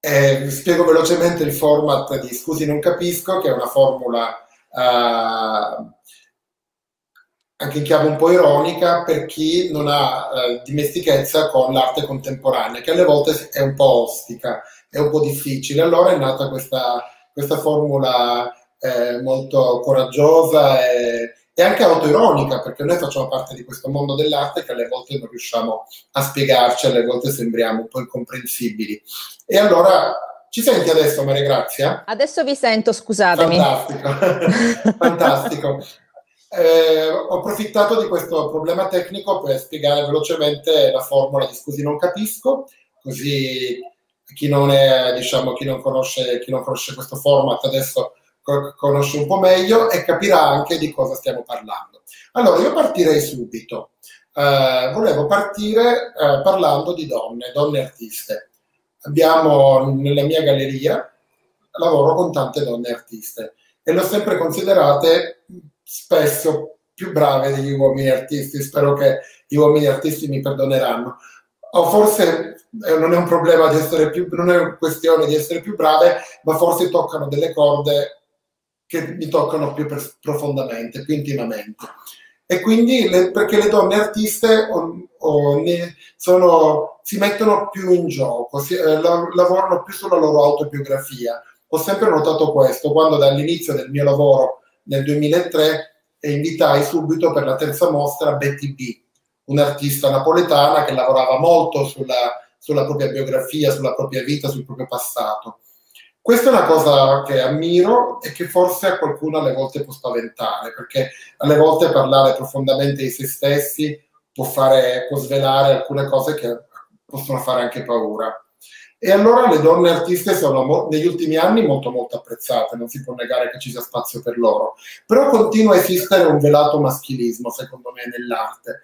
Eh, vi spiego velocemente il format di Scusi non capisco, che è una formula eh, anche in chiave un po' ironica per chi non ha eh, dimestichezza con l'arte contemporanea, che alle volte è un po' ostica, è un po' difficile. Allora è nata questa, questa formula eh, molto coraggiosa e, e anche autoironica, perché noi facciamo parte di questo mondo dell'arte che alle volte non riusciamo a spiegarci, alle volte sembriamo un po' incomprensibili. E allora ci senti adesso, Maria Grazia? Adesso vi sento, scusatemi. Fantastico, fantastico. Eh, ho approfittato di questo problema tecnico per spiegare velocemente la formula di scusi non capisco, così chi non, è, diciamo, chi non, conosce, chi non conosce questo format adesso conosce un po' meglio e capirà anche di cosa stiamo parlando. Allora, io partirei subito. Uh, volevo partire uh, parlando di donne, donne artiste. Abbiamo nella mia galleria, lavoro con tante donne artiste e le ho sempre considerate spesso più brave degli uomini artisti. Spero che gli uomini artisti mi perdoneranno. O forse eh, non è un problema di essere più, non è questione di essere più brave, ma forse toccano delle corde che mi toccano più profondamente, più intimamente. E quindi le, perché le donne artiste o, o sono, si mettono più in gioco, si, eh, lavorano più sulla loro autobiografia. Ho sempre notato questo quando dall'inizio del mio lavoro nel 2003 invitai subito per la terza mostra Betty B, un'artista napoletana che lavorava molto sulla, sulla propria biografia, sulla propria vita, sul proprio passato. Questa è una cosa che ammiro e che forse a qualcuno alle volte può spaventare, perché alle volte parlare profondamente di se stessi può, fare, può svelare alcune cose che possono fare anche paura. E allora le donne artiste sono negli ultimi anni molto molto apprezzate, non si può negare che ci sia spazio per loro, però continua a esistere un velato maschilismo secondo me nell'arte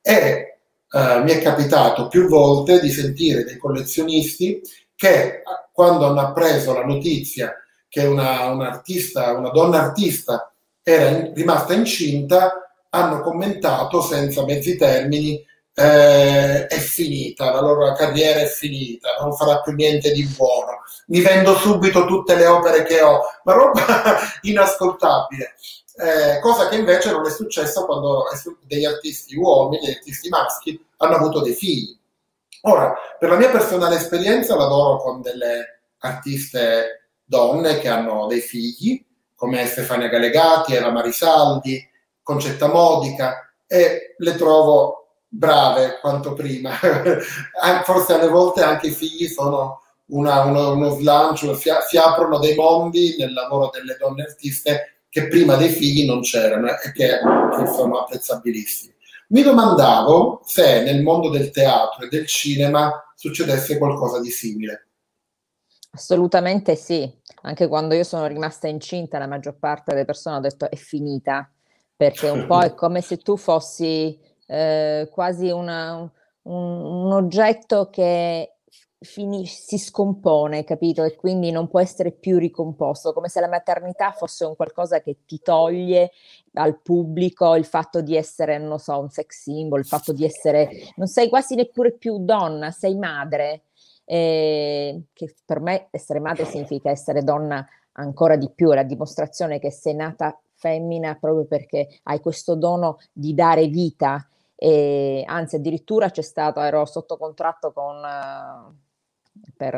e eh, mi è capitato più volte di sentire dei collezionisti che quando hanno appreso la notizia che una, un'artista, una donna artista era in, rimasta incinta, hanno commentato senza mezzi termini eh, è finita, la loro carriera è finita, non farà più niente di buono, mi vendo subito tutte le opere che ho, ma roba inascoltabile. Eh, cosa che invece non è successa quando degli artisti uomini, degli artisti maschi hanno avuto dei figli. Ora, per la mia personale esperienza lavoro con delle artiste donne che hanno dei figli, come Stefania Galegati, Eva Marisaldi, Concetta Modica, e le trovo brave quanto prima. Forse alle volte anche i figli sono una, uno, uno, slancio, si, si, aprono dei mondi nel lavoro delle donne artiste che prima dei figli non c'erano e che, che sono apprezzabilissimi. Mi domandavo se nel mondo del teatro e del cinema succedesse qualcosa di simile. Assolutamente sì, anche quando io sono rimasta incinta la maggior parte delle persone hanno detto è finita, perché un po' è come se tu fossi eh, quasi una, un, un, oggetto che fini, si scompone, capito? E quindi non può essere più ricomposto, come se la maternità fosse un qualcosa che ti toglie al pubblico il fatto di essere, non so, un sex symbol, il fatto di essere, non sei quasi neppure più donna, sei madre. Eh, che per me essere madre significa essere donna ancora di più, è la dimostrazione che sei nata femmina proprio perché hai questo dono di dare vita. E, anzi, addirittura c'è stato, ero sotto contratto con uh, per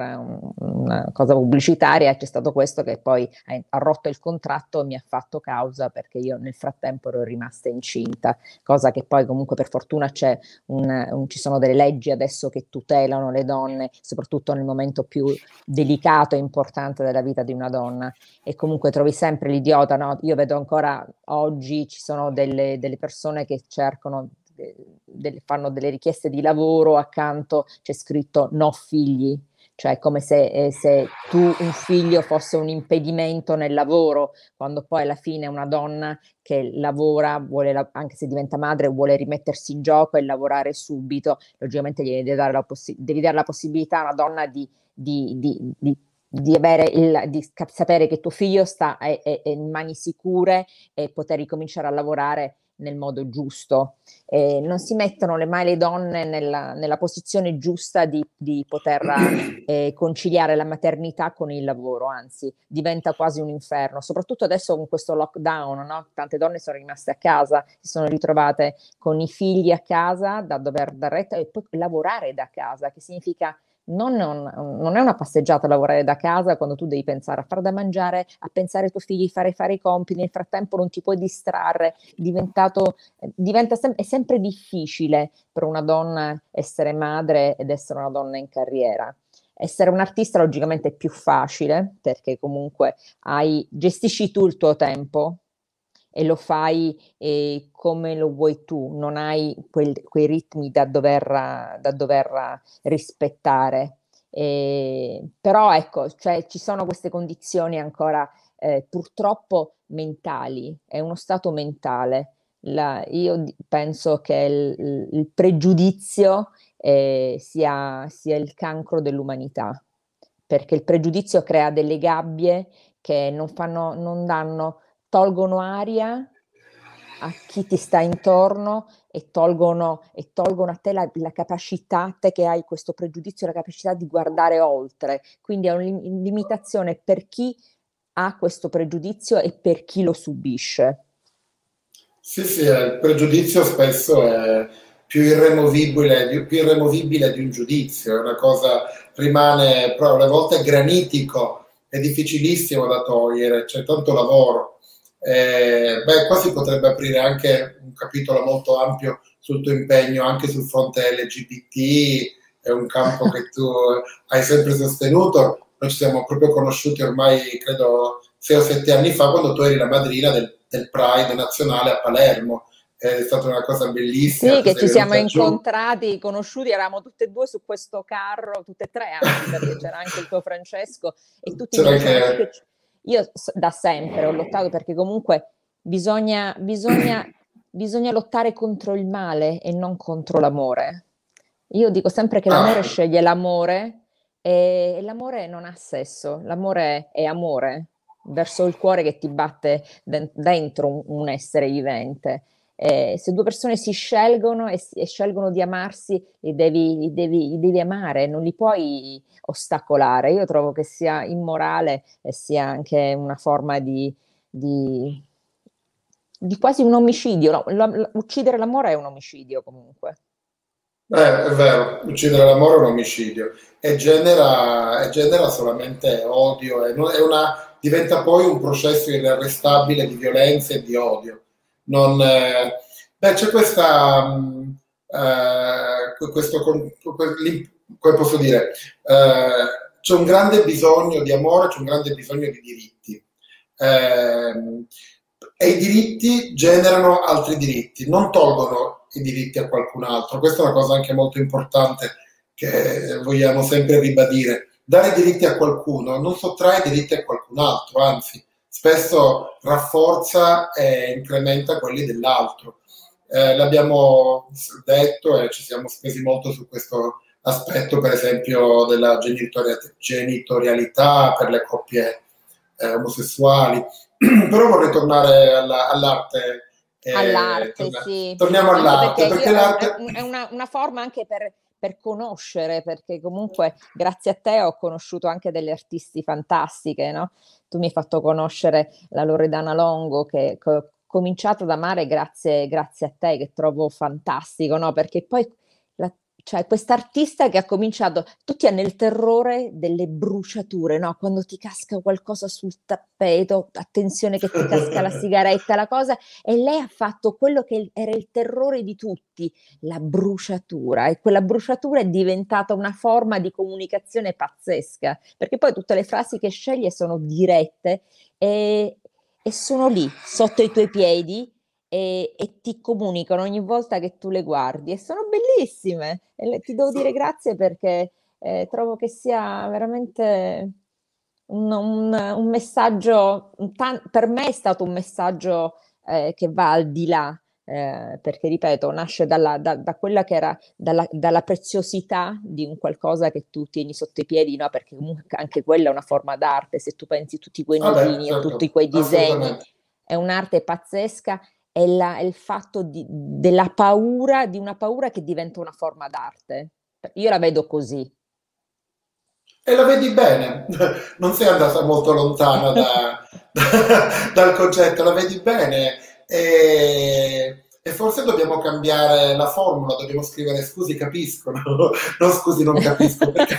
una cosa pubblicitaria c'è stato questo che poi ha rotto il contratto e mi ha fatto causa perché io nel frattempo ero rimasta incinta, cosa che poi comunque per fortuna c'è un, un, ci sono delle leggi adesso che tutelano le donne, soprattutto nel momento più delicato e importante della vita di una donna e comunque trovi sempre l'idiota, no? io vedo ancora oggi ci sono delle, delle persone che cercano delle, fanno delle richieste di lavoro, accanto c'è scritto no figli, cioè come se, eh, se, tu un figlio fosse un impedimento nel lavoro, quando poi alla fine una donna che lavora, la, anche se diventa madre, vuole rimettersi in gioco e lavorare subito, logicamente gli devi dare la, possi- devi dare la possibilità a una donna di, di, di, di il, di, sapere che tuo figlio sta in mani sicure e poter ricominciare a lavorare nel modo giusto, eh, non si mettono le mai le donne nella, nella posizione giusta di, di poter eh, conciliare la maternità con il lavoro, anzi diventa quasi un inferno, soprattutto adesso con questo lockdown, no? tante donne sono rimaste a casa, si sono ritrovate con i figli a casa da dover dar retta e poi lavorare da casa, che significa non, non, non, è una passeggiata lavorare da casa quando tu devi pensare a fare da mangiare, a pensare ai tuoi figli, fare, fare i compiti, nel frattempo non ti puoi distrarre, diventa sem- è sempre difficile per una donna essere madre ed essere una donna in carriera. Essere un artista logicamente è più facile perché comunque hai, gestisci tu il tuo tempo, e lo fai eh, come lo vuoi tu, non hai quel, quei ritmi da dover, da dover rispettare. Eh, però ecco, cioè, ci sono queste condizioni ancora eh, purtroppo mentali, è uno stato mentale. La, io penso che il, il pregiudizio eh, sia, sia il cancro dell'umanità, perché il pregiudizio crea delle gabbie che non, fanno, non danno tolgono aria a chi ti sta intorno e tolgono, e tolgono a te la, la, capacità, te che hai questo pregiudizio, la capacità di guardare oltre. Quindi è una limitazione per chi ha questo pregiudizio e per chi lo subisce. Sì, sì, il pregiudizio spesso è più irremovibile, più irremovibile di un giudizio, è una cosa rimane, però alle volte granitico, è difficilissimo da togliere, c'è tanto lavoro. Eh, beh, qua si potrebbe aprire anche un capitolo molto ampio sul tuo impegno anche sul fronte LGBT, è un campo che tu hai sempre sostenuto. Noi ci siamo proprio conosciuti ormai, credo, sei o sette anni fa, quando tu eri la madrina del, del Pride nazionale a Palermo. È stata una cosa bellissima. Sì, che ci siamo incontrati, giù. conosciuti, eravamo tutte e due su questo carro, tutte e tre anzi, perché c'era anche il tuo Francesco e tutti c'era anche... che io da sempre ho lottato perché comunque bisogna, bisogna, bisogna lottare contro il male e non contro l'amore. Io dico sempre che l'amore ah. sceglie l'amore e l'amore non ha sesso, l'amore è amore verso il cuore che ti batte dentro un essere vivente. Eh, se due persone si scelgono e, e scelgono di amarsi, li devi, li, devi, li devi, amare, non li puoi ostacolare. Io trovo che sia immorale e sia anche una forma di, di, di quasi un omicidio. No, la, la, uccidere l'amore è un omicidio comunque. Eh, è vero, uccidere l'amore è un omicidio e genera, e genera solamente odio, è una, diventa poi un processo inarrestabile di violenza e di odio non, eh, beh, c'è questa, um, uh, questo, come posso dire, uh, c'è un grande bisogno di amore, c'è un grande bisogno di diritti. Uh, e i diritti generano altri diritti, non tolgono i diritti a qualcun altro. Questa è una cosa anche molto importante che vogliamo sempre ribadire. Dare diritti a qualcuno non sottrae diritti a qualcun altro, anzi, spesso rafforza e incrementa quelli dell'altro. Eh, l'abbiamo detto e ci siamo spesi molto su questo aspetto, per esempio, della genitorialità per le coppie eh, omosessuali. Però vorrei tornare alla, all'arte. Eh, all'arte, torna- sì. Torniamo all'arte, perché, perché l'arte... è una, una forma anche per per conoscere, perché comunque grazie a te ho conosciuto anche delle artisti fantastiche, no? Tu mi hai fatto conoscere la Loredana Longo che ho cominciato ad amare grazie, grazie a te, che trovo fantastico, no? Perché poi cioè quest'artista che ha cominciato, tutti hanno il terrore delle bruciature, no? Quando ti casca qualcosa sul tappeto, attenzione che ti casca la sigaretta, la cosa, e lei ha fatto quello che era il terrore di tutti, la bruciatura, e quella bruciatura è diventata una forma di comunicazione pazzesca, perché poi tutte le frasi che sceglie sono dirette e, e sono lì, sotto i tuoi piedi, e, e, ti comunicano ogni volta che tu le guardi e sono bellissime. E ti devo dire grazie perché eh, trovo che sia veramente un, un, un messaggio, un tan- per me è stato un messaggio eh, che va al di là. Eh, perché ripeto, nasce dalla, da, da, quella che era dalla, dalla, preziosità di un qualcosa che tu tieni sotto i piedi, no? Perché comunque anche quella è una forma d'arte. Se tu pensi tutti quei nodini, ah, certo, tutti quei disegni, è un'arte pazzesca è, la, è il fatto di, della paura, di una paura che diventa una forma d'arte. Io la vedo così. E la vedi bene, non sei andata molto lontana da, da, dal concetto, la vedi bene. E, e, forse dobbiamo cambiare la formula, dobbiamo scrivere scusi capisco, no? non scusi non capisco, perché,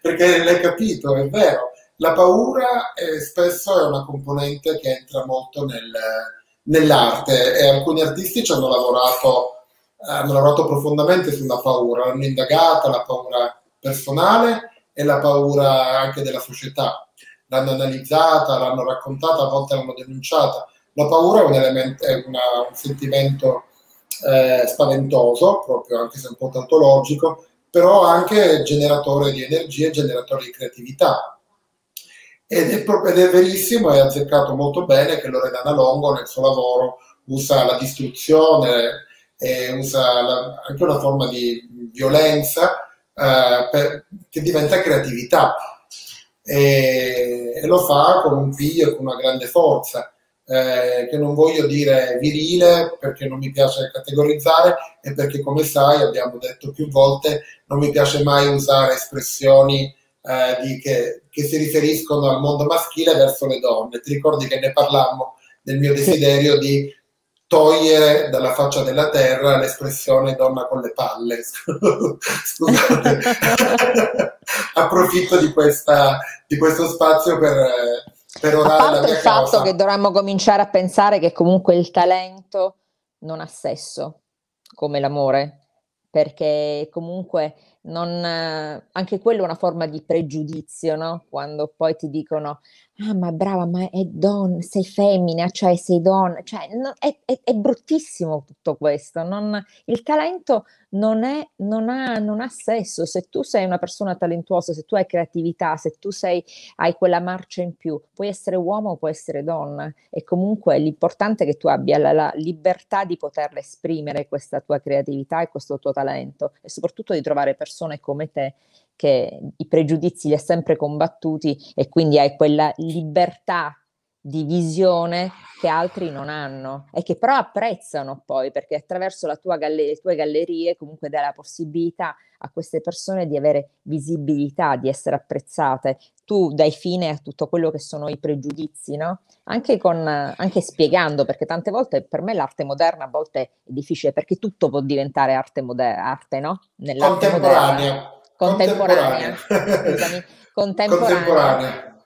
perché l'hai capito, è vero. La paura è, spesso è una componente che entra molto nel, nell'arte e alcuni artisti ci hanno lavorato hanno lavorato profondamente sulla paura, l'hanno indagata, la paura personale e la paura anche della società. L'hanno analizzata, l'hanno raccontata, a volte l'hanno denunciata. La paura è un, elemento, è una, un sentimento eh, spaventoso, proprio anche se un po' tautologico, però anche generatore di energia e generatore di creatività. Ed è, ed è verissimo e azzeccato molto bene che Loredana Longo nel suo lavoro usa la distruzione, usa la, anche una forma di violenza eh, per, che diventa creatività e, e, lo fa con un piglio e con una grande forza. Eh, che non voglio dire virile perché non mi piace categorizzare e perché come sai abbiamo detto più volte non mi piace mai usare espressioni eh, di, che, che, si riferiscono al mondo maschile verso le donne. Ti ricordi che ne parlammo del mio desiderio di togliere dalla faccia della terra l'espressione donna con le palle. Scusate, approfitto di, questa, di, questo spazio per, per orare la mia il fatto che dovremmo cominciare a pensare che comunque il talento non ha sesso come l'amore, perché comunque non, anche quello è una forma di pregiudizio, no? Quando poi ti dicono ah ma brava, ma è donna, sei femmina, cioè sei donna, cioè no, è, è, è, bruttissimo tutto questo, non, il talento non, è, non, ha, non ha sesso, se tu sei una persona talentuosa, se tu hai creatività, se tu sei, hai quella marcia in più, puoi essere uomo o puoi essere donna. E comunque l'importante è che tu abbia la, la libertà di poterla esprimere questa tua creatività e questo tuo talento e soprattutto di trovare persone come te che i pregiudizi li ha sempre combattuti e quindi hai quella libertà di visione che altri non hanno e che però apprezzano poi perché attraverso galler- le tue gallerie comunque dai la possibilità a queste persone di avere visibilità, di essere apprezzate. Tu dai fine a tutto quello che sono i pregiudizi, no? Anche, con, anche spiegando, perché tante volte per me l'arte moderna a volte è difficile perché tutto può diventare arte, moder- arte no? Nell'arte contemporanea. Moderna contemporanea, contemporanea. contemporanea.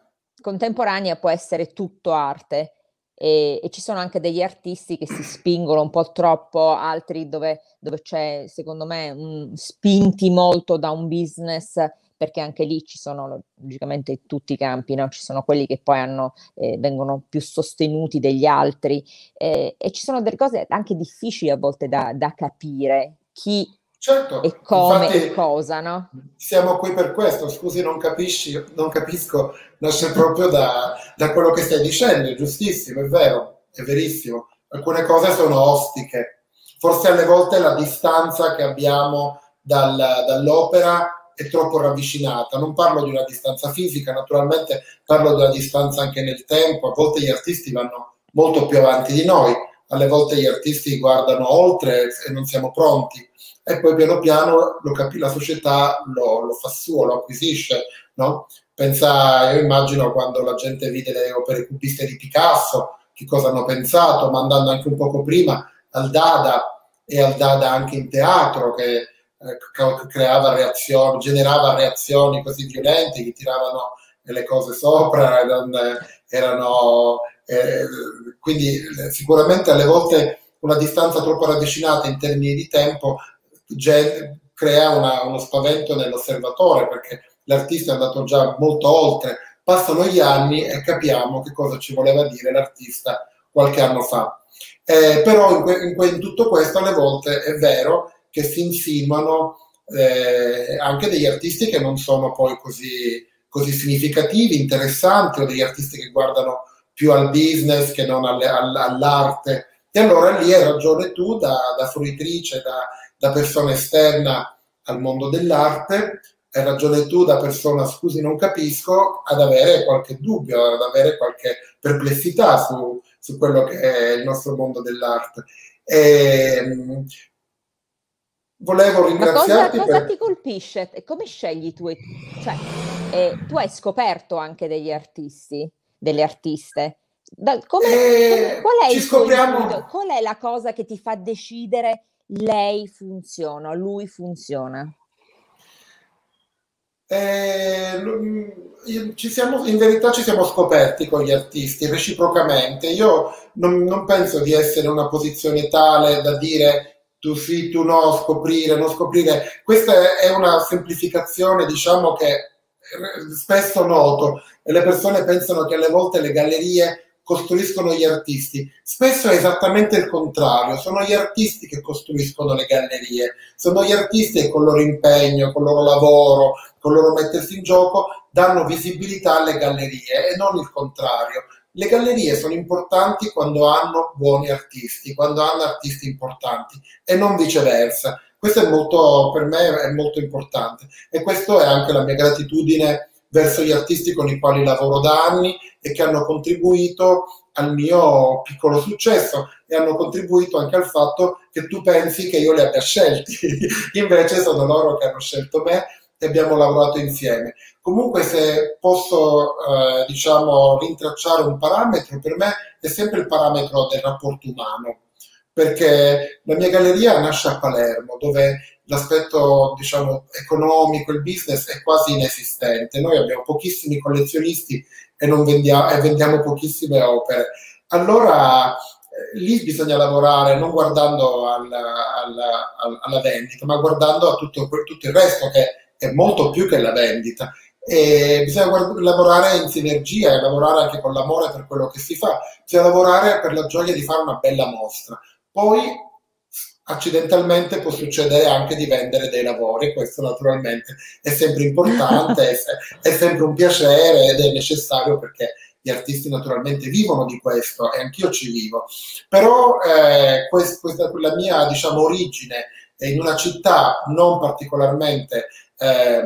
contemporanea. può essere tutto arte e, e, ci sono anche degli artisti che si spingono un po' troppo, altri dove, dove c'è secondo me un, spinti molto da un business perché anche lì ci sono logicamente tutti i campi, no? ci sono quelli che poi hanno, eh, vengono più sostenuti degli altri eh, e ci sono delle cose anche difficili a volte da, da capire. Chi Certo, e come e cosa, no? Siamo qui per questo, scusi, non capisci, non capisco, nasce proprio da, da quello che stai dicendo, è giustissimo, è vero, è verissimo. Alcune cose sono ostiche, forse alle volte la distanza che abbiamo dal, dall'opera è troppo ravvicinata. Non parlo di una distanza fisica, naturalmente parlo una distanza anche nel tempo. A volte gli artisti vanno molto più avanti di noi, alle volte gli artisti guardano oltre e non siamo pronti e poi piano piano lo capi- la società lo, lo, fa suo, lo acquisisce. No? Pensa, io immagino quando la gente vide le opere cubiste di Picasso, che cosa hanno pensato, ma andando anche un poco prima al Dada e al Dada anche in teatro, che eh, creava reazioni, generava reazioni così violente che tiravano le cose sopra, erano, eh, quindi sicuramente alle volte una distanza troppo ravvicinata in termini di tempo crea una, uno spavento nell'osservatore perché l'artista è andato già molto oltre. Passano gli anni e capiamo che cosa ci voleva dire l'artista qualche anno fa. Eh, però in, que- in, que- in, tutto questo alle volte è vero che si insinuano eh, anche degli artisti che non sono poi così, così, significativi, interessanti, o degli artisti che guardano più al business che non alle, all- all'arte. E allora lì hai ragione tu da, da fruitrice, da, da persona esterna al mondo dell'arte, hai ragione tu da persona, scusi non capisco, ad avere qualche dubbio, ad avere qualche perplessità su, su quello che è il nostro mondo dell'arte. E, ehm, volevo ringraziarti. Ma cosa, cosa ti colpisce? Come scegli tu? Cioè, eh, tu hai scoperto anche degli artisti, delle artiste. Da, come, eh, qual, è scopriamo... qual è la cosa che ti fa decidere lei funziona, lui funziona? Eh, siamo, in verità ci siamo scoperti con gli artisti reciprocamente. Io non, non, penso di essere in una posizione tale da dire tu sì, tu no, scoprire, non scoprire. Questa è una semplificazione, diciamo, che spesso noto e le persone pensano che alle volte le gallerie costruiscono gli artisti. Spesso è esattamente il contrario, sono gli artisti che costruiscono le gallerie, sono gli artisti che con il loro impegno, con il loro lavoro, con il loro mettersi in gioco danno visibilità alle gallerie e non il contrario. Le gallerie sono importanti quando hanno buoni artisti, quando hanno artisti importanti e non viceversa. Questo è molto, per me è molto importante e questo è anche la mia gratitudine verso gli artisti con i quali lavoro da anni e che hanno contribuito al mio piccolo successo e hanno contribuito anche al fatto che tu pensi che io li abbia scelti, invece sono loro che hanno scelto me e abbiamo lavorato insieme. Comunque se posso eh, diciamo rintracciare un parametro, per me è sempre il parametro del rapporto umano, perché la mia galleria nasce a Palermo, dove l'aspetto diciamo, economico, il business è quasi inesistente. Noi abbiamo pochissimi collezionisti e, vendiamo, e vendiamo pochissime opere. Allora eh, lì bisogna lavorare non guardando al, al, al, alla vendita, ma guardando a tutto, tutto, il resto che è molto più che la vendita. E bisogna guard- lavorare in sinergia e lavorare anche con l'amore per quello che si fa. Bisogna lavorare per la gioia di fare una bella mostra. Poi accidentalmente può succedere anche di vendere dei lavori, questo naturalmente è sempre importante, è, è, sempre un piacere ed è necessario perché gli artisti naturalmente vivono di questo e anch'io ci vivo. Però eh, quest, questa, la mia diciamo, origine è in una città non particolarmente eh,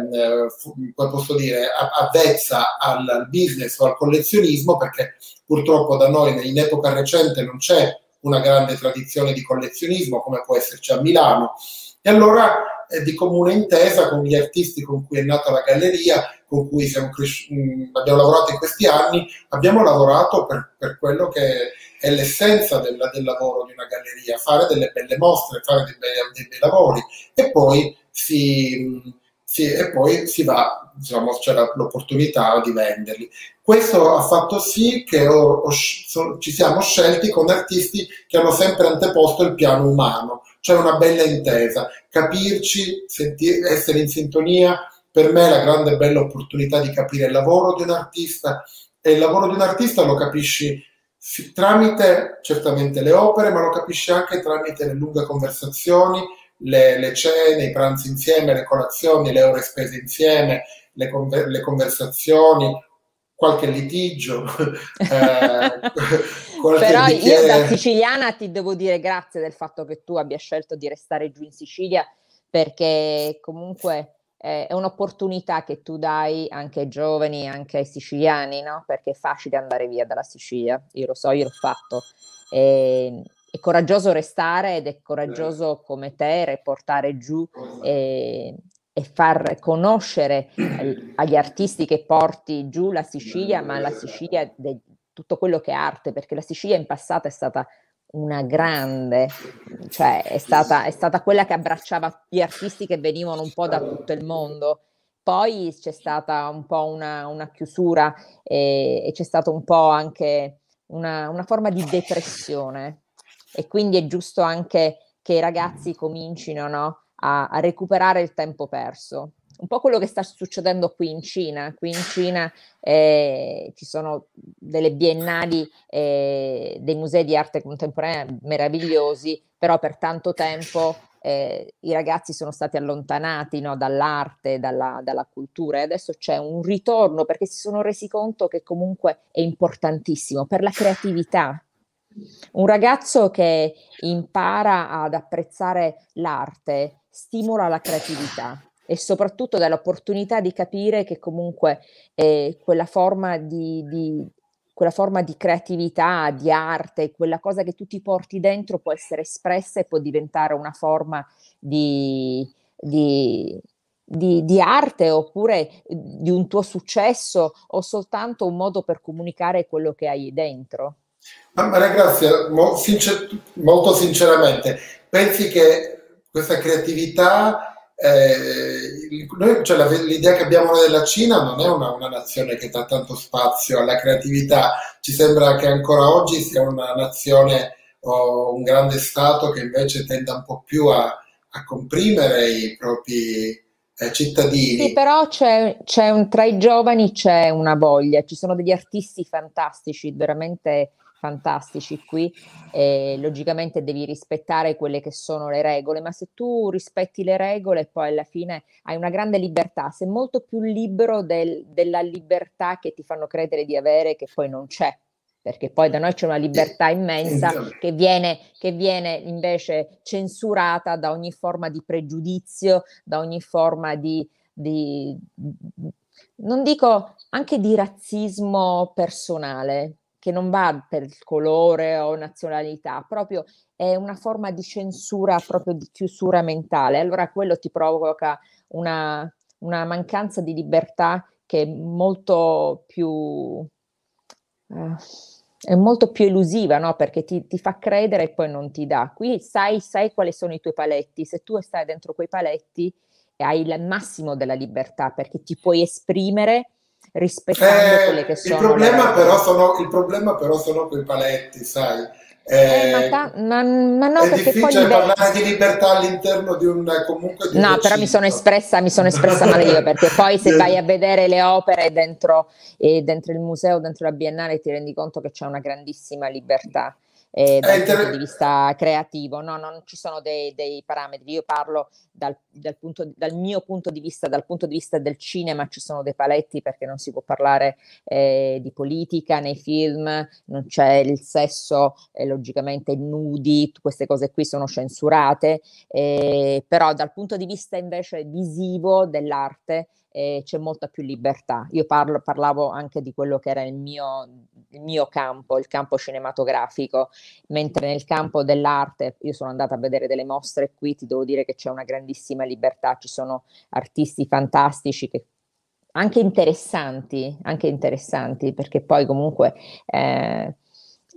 come posso dire, avvezza al, al business o al collezionismo, perché purtroppo da noi in epoca recente non c'è una grande tradizione di collezionismo come può esserci a Milano. E allora eh, di comune intesa con gli artisti con cui è nata la galleria, con cui cres- mh, mm, abbiamo lavorato in questi anni, abbiamo lavorato per, per quello che è l'essenza del, del, lavoro di una galleria, fare delle belle mostre, fare dei bei, dei bei lavori e poi si, si, e poi si va, diciamo, c'è l'opportunità di venderli. Questo ha fatto sì che ho, ho, so, ci siamo scelti con artisti che hanno sempre anteposto il piano umano, cioè una bella intesa, capirci, sentire, essere in sintonia. Per me la grande bella opportunità di capire il lavoro di un artista e il lavoro di un artista lo capisci tramite certamente le opere, ma lo capisci anche tramite le lunghe conversazioni, le, le cene, i pranzi insieme, le colazioni, le ore spese insieme, le, conver- le conversazioni, qualche litigio. eh, qualche Però bicchiere... io da siciliana ti devo dire grazie del fatto che tu abbia scelto di restare giù in Sicilia perché comunque eh, è un'opportunità che tu dai anche ai giovani, anche ai siciliani, no? Perché è facile andare via dalla Sicilia, io lo so, io l'ho fatto. E, è coraggioso restare ed è coraggioso come te portare giù e, e far conoscere agli artisti che porti giù la Sicilia, ma la Sicilia di tutto quello che è arte, perché la Sicilia in passato è stata una grande, cioè è stata, è stata quella che abbracciava gli artisti che venivano un po' da tutto il mondo. Poi c'è stata un po' una, una chiusura e, e, c'è stata un po' anche una, una forma di depressione e quindi è giusto anche che i ragazzi comincino no, a, a, recuperare il tempo perso. Un po' quello che sta succedendo qui in Cina. Qui in Cina eh, ci sono delle biennali, eh, dei musei di arte contemporanea meravigliosi, però per tanto tempo eh, i ragazzi sono stati allontanati no, dall'arte, dalla, dalla, cultura e adesso c'è un ritorno perché si sono resi conto che comunque è importantissimo per la creatività, un ragazzo che impara ad apprezzare l'arte stimola la creatività e soprattutto dà l'opportunità di capire che comunque eh, quella forma di, di quella forma di creatività, di arte, quella cosa che tu ti porti dentro può essere espressa e può diventare una forma di, di, di, di, arte oppure di un tuo successo o soltanto un modo per comunicare quello che hai dentro? Maria Grazia, mo, sincer- molto sinceramente, pensi che questa creatività eh, noi, cioè, la, l'idea che abbiamo noi della Cina non è una, una, nazione che dà tanto spazio alla creatività, ci sembra che ancora oggi sia una nazione o un grande Stato che invece tenda un po' più a, a comprimere i propri eh, cittadini. Sì, però c'è, c'è un, tra i giovani c'è una voglia, ci sono degli artisti fantastici, veramente fantastici qui e logicamente devi rispettare quelle che sono le regole, ma se tu rispetti le regole poi alla fine hai una grande libertà, sei molto più libero del, della libertà che ti fanno credere di avere che poi non c'è perché poi da noi c'è una libertà immensa che viene, che viene, invece censurata da ogni forma di pregiudizio, da ogni forma di, di non dico anche di razzismo personale, che non va per il colore o nazionalità, proprio è una forma di censura, proprio di chiusura mentale. Allora quello ti provoca una, una mancanza di libertà che è molto più... Eh, è molto più elusiva, no? Perché ti, ti, fa credere e poi non ti dà. Qui sai, sai quali sono i tuoi paletti. Se tu stai dentro quei paletti, hai il massimo della libertà perché ti puoi esprimere rispettando eh, quelle che sono. Il problema, però sono, il problema però sono quei paletti, sai. Eh, eh, ma, ma, ma, no, è difficile parlare di libertà all'interno di un comunque di no però mi sono espressa mi sono espressa male io perché poi se vai a vedere le opere dentro, eh, dentro il museo dentro la biennale ti rendi conto che c'è una grandissima libertà eh, dal punto di vista creativo, no, non ci sono dei, dei parametri, io parlo dal, dal, punto, dal, mio punto di vista, dal punto di vista del cinema ci sono dei paletti perché non si può parlare eh, di politica nei film, non c'è il sesso, eh, logicamente nudi, queste cose qui sono censurate, eh, però dal punto di vista invece visivo dell'arte eh, c'è molta più libertà. Io parlo, parlavo anche di quello che era il mio, il mio campo, il campo cinematografico, mentre nel campo dell'arte io sono andata a vedere delle mostre qui, ti devo dire che c'è una grandissima libertà, ci sono artisti fantastici che anche interessanti, anche interessanti, perché poi comunque eh,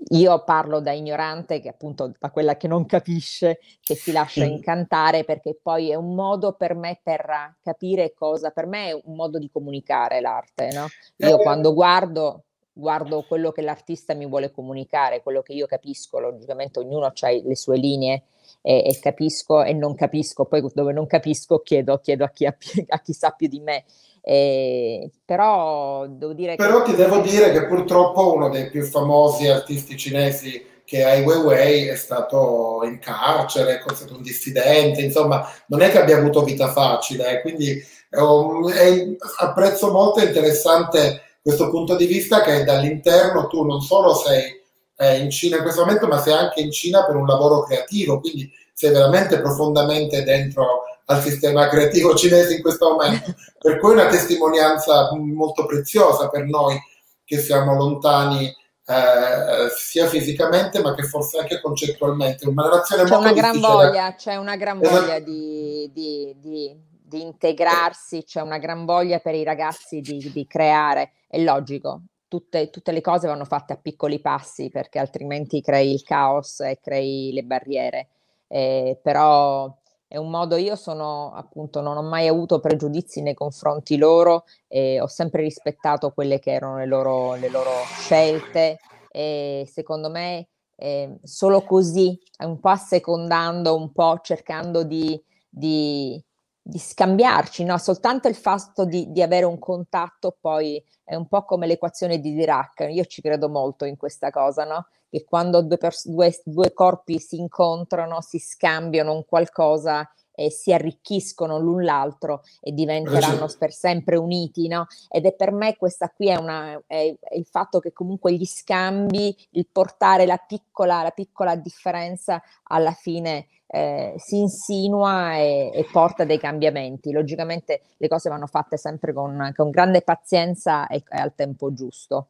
io parlo da ignorante, che appunto da quella che non capisce, che si lascia incantare, perché poi è un modo per me per capire cosa, per me è un modo di comunicare l'arte, no? Io quando guardo, guardo quello che l'artista mi vuole comunicare, quello che io capisco, logicamente ognuno ha le sue linee e, e, capisco e non capisco, poi dove non capisco chiedo, chiedo a, chi ha, a chi sa più di me. Eh, però devo dire però che... ti devo dire che purtroppo uno dei più famosi artisti cinesi che Ai Weiwei è stato in carcere, è stato un dissidente, insomma, non è che abbia avuto vita facile, eh, quindi um, è, apprezzo molto interessante questo punto di vista che dall'interno tu non solo sei eh, in Cina in questo momento, ma sei anche in Cina per un lavoro creativo, quindi sei veramente profondamente dentro al sistema creativo cinese in questo momento. Per cui è una testimonianza molto preziosa per noi che siamo lontani eh, sia fisicamente ma che forse anche concettualmente. Una relazione c'è una gran voglia, c'è una gran voglia di, di, di, di, integrarsi, c'è una gran voglia per i ragazzi di, creare, è logico. Tutte, tutte le cose vanno fatte a piccoli passi perché altrimenti crei il caos e crei le barriere. Eh, però è un modo, io sono appunto, non ho mai avuto pregiudizi nei confronti loro e ho sempre rispettato quelle che erano le loro, le loro scelte e secondo me eh, solo così, un po' assecondando, un po' cercando di, di, di scambiarci, no? soltanto il fatto di, di, avere un contatto poi è un po' come l'equazione di Dirac, io ci credo molto in questa cosa, no? che quando due, pers- due, due corpi si incontrano, si scambiano un qualcosa e si arricchiscono l'un l'altro e diventeranno per sempre uniti, no? Ed è per me questa qui è, una, è, è, il fatto che comunque gli scambi, il portare la piccola, la piccola differenza alla fine eh, si insinua e, e, porta dei cambiamenti. Logicamente le cose vanno fatte sempre con, con grande pazienza e, e al tempo giusto.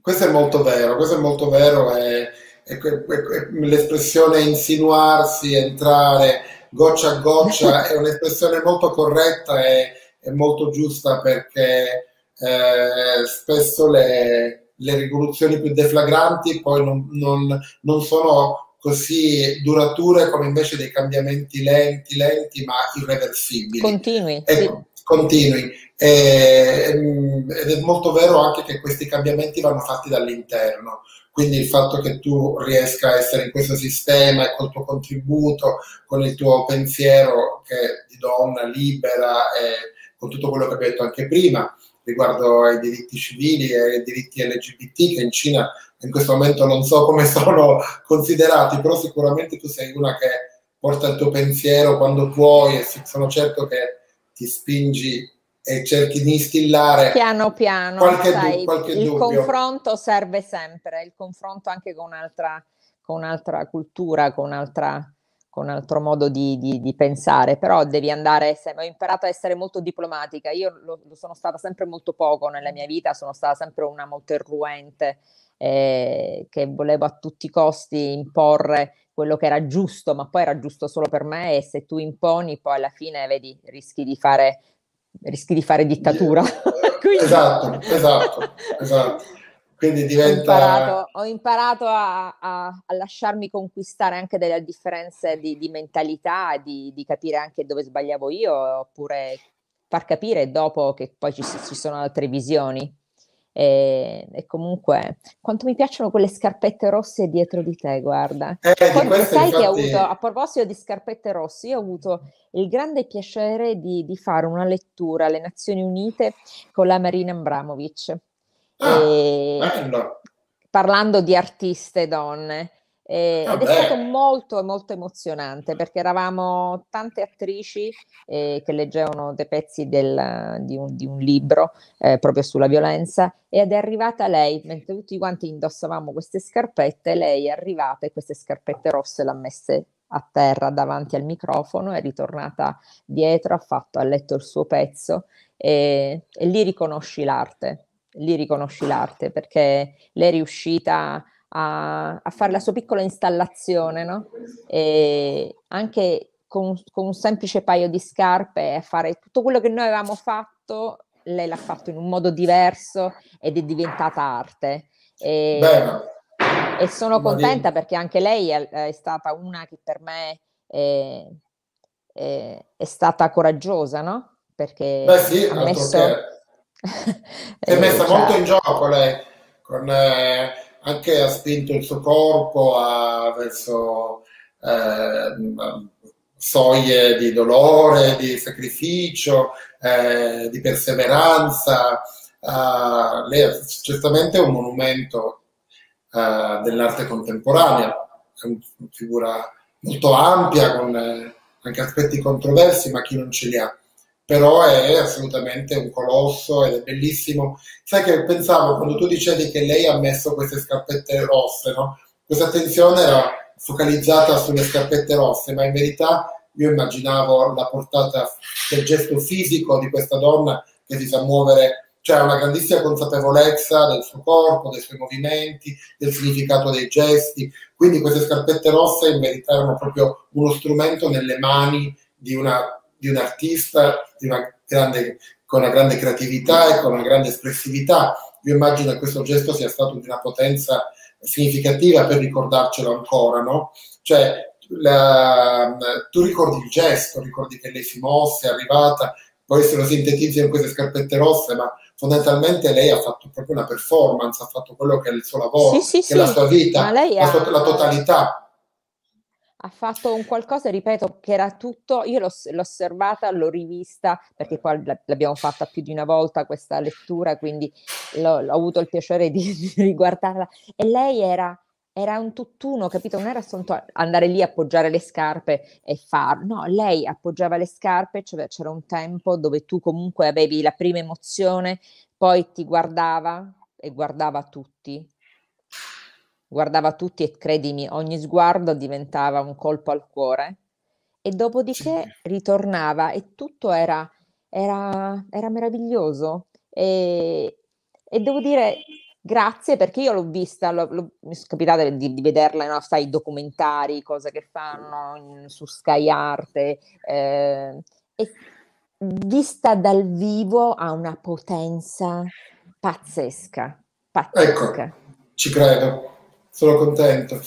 questo è molto vero, questo è molto vero, è, è, è, l'espressione insinuarsi, entrare goccia a goccia è un'espressione molto corretta e, molto giusta perché eh, spesso le, le, rivoluzioni più deflagranti poi non, non, non sono così durature come invece dei cambiamenti lenti, lenti ma irreversibili. Continui. Ecco, sì. Continui. E, ed è molto vero anche che questi cambiamenti vanno fatti dall'interno. Quindi il fatto che tu riesca a essere in questo sistema e col tuo contributo, con il tuo pensiero che di donna libera e con tutto quello che abbiamo detto anche prima riguardo ai diritti civili e ai diritti LGBT che in Cina in questo momento non so come sono considerati, però sicuramente tu sei una che porta il tuo pensiero quando puoi e sono certo che ti spingi e cerchi di instillare piano piano qualche, sai, du- qualche il dubbio. confronto serve sempre il confronto anche con un'altra, con un'altra cultura con, un'altra, con un altro modo di, di, di, pensare però devi andare ho imparato a essere molto diplomatica io lo, lo, sono stata sempre molto poco nella mia vita sono stata sempre una molto irruente eh, che volevo a tutti i costi imporre quello che era giusto ma poi era giusto solo per me e se tu imponi poi alla fine vedi rischi di fare rischi di fare dittatura. Quindi... Esatto, esatto, esatto. Quindi diventa... Ho imparato, ho imparato a, a, a, lasciarmi conquistare anche delle differenze di, di mentalità, di, di, capire anche dove sbagliavo io, oppure far capire dopo che poi ci, ci sono altre visioni. E, e, comunque quanto mi piacciono quelle scarpette rosse dietro di te, guarda. Eh, di sai infatti... che ho avuto, a proposito di scarpette rosse, io ho avuto il grande piacere di, di fare una lettura alle Nazioni Unite con la Marina Abramovic. Ah, e, parlando di artiste donne. Eh, ed è stato molto molto emozionante perché eravamo tante attrici eh, che leggevano dei pezzi del, di, un, di, un, libro eh, proprio sulla violenza ed è arrivata lei, mentre tutti quanti indossavamo queste scarpette, lei è arrivata e queste scarpette rosse l'ha messe a terra davanti al microfono, è ritornata dietro, ha fatto, ha letto il suo pezzo e, e lì riconosci l'arte, lì riconosci l'arte perché lei è riuscita a, a fare la sua piccola installazione, no? E anche con, con, un semplice paio di scarpe a fare tutto quello che noi avevamo fatto, lei l'ha fatto in un modo diverso ed è diventata arte. E, e sono contenta perché anche lei è, è, stata una che per me è, è, è stata coraggiosa, no? Perché Beh, sì, ha messo... si è messa cioè... molto in gioco lei, con, eh, anche ha spinto il suo corpo a, verso eh, soglie di dolore, di sacrificio, eh, di perseveranza. Uh, lei è certamente un monumento uh, dell'arte contemporanea, è una figura molto ampia, con eh, anche aspetti controversi, ma chi non ce li ha però è assolutamente un colosso ed è bellissimo. Sai che pensavo quando tu dicevi che lei ha messo queste scarpette rosse, no? Questa attenzione era focalizzata sulle scarpette rosse, ma in verità io immaginavo la portata del gesto fisico di questa donna che si sa muovere, cioè una grandissima consapevolezza del suo corpo, dei suoi movimenti, del significato dei gesti. Quindi queste scarpette rosse in verità erano proprio uno strumento nelle mani di una di un artista di una grande, con una grande creatività e con una grande espressività. Io immagino che questo gesto sia stato di una potenza significativa per ricordarcelo ancora, no? Cioè, la, tu ricordi il gesto, ricordi che lei si mosse, è arrivata, poi se lo sintetizza in queste scarpette rosse, ma fondamentalmente lei ha fatto proprio una performance, ha fatto quello che è il suo lavoro, sì, sì, che è la sua vita, la, sua, la totalità ha fatto un qualcosa, ripeto, che era tutto, io l'ho, l'ho osservata, l'ho rivista, perché poi l'abbiamo fatta più di una volta questa lettura, quindi l'ho, ho avuto il piacere di, di riguardarla. E lei era, era, un tutt'uno, capito? Non era soltanto andare lì, appoggiare le scarpe e far, no, lei appoggiava le scarpe, cioè c'era un tempo dove tu comunque avevi la prima emozione, poi ti guardava e guardava tutti guardava tutti e credimi, ogni sguardo diventava un colpo al cuore e dopodiché ritornava e tutto era, era, era meraviglioso e, e, devo dire, Grazie perché io l'ho vista, l'ho, l'ho, mi è capitato di, di vederla, no? sai, documentari, cose che fanno in, su Sky Arte, eh, e vista dal vivo ha una potenza pazzesca, pazzesca. Ecco, ci credo, sono contento.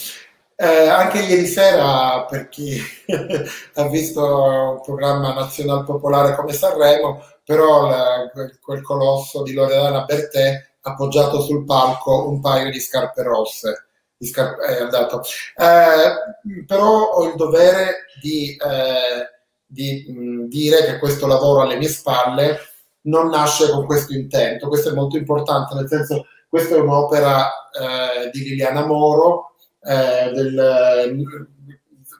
Eh, anche ieri sera, per chi ha visto un programma nazionale popolare come Sanremo, però la, quel colosso di Loredana Bertè appoggiato sul palco un paio di scarpe rosse. Di scarpe, eh, eh, però ho il dovere di, eh, di mh, dire che questo lavoro alle mie spalle non nasce con questo intento. Questo è molto importante, nel senso questa è un'opera eh, di Liliana Moro, eh, del,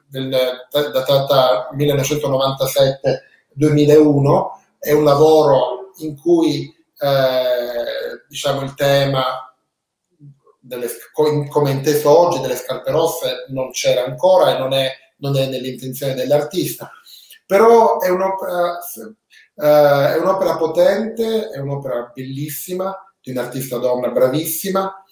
del, datata 1997-2001, è un lavoro in cui eh, diciamo il tema delle, come inteso oggi delle scarpe rosse non c'era ancora e non è, non è nell'intenzione dell'artista. Però è un'opera, eh, è un'opera potente, è un'opera bellissima di un'artista donna bravissima.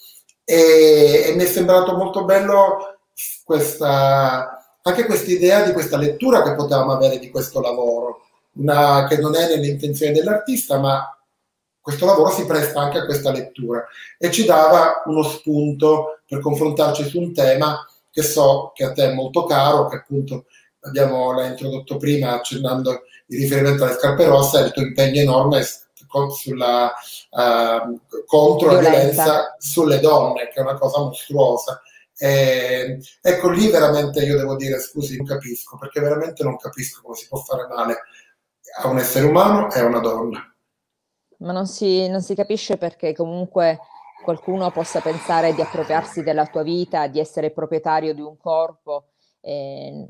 E, e mi è sembrato molto bello questa, anche questa idea di questa lettura che potevamo avere di questo lavoro, una, che non è nell'intenzione dell'artista, ma questo lavoro si presta anche a questa lettura e ci dava uno spunto per confrontarci su un tema che so che a te è molto caro, che appunto abbiamo l'ha introdotto prima accennando il riferimento alle scarpe rosse, il tuo impegno enorme sulla, uh, contro la violenza sulle donne, che è una cosa mostruosa. E, ecco lì veramente io devo dire scusi, non capisco, perché veramente non capisco come si può fare male a un essere umano e a una donna ma non si, non si capisce perché comunque qualcuno possa pensare di appropriarsi della tua vita, di essere proprietario di un corpo. Eh,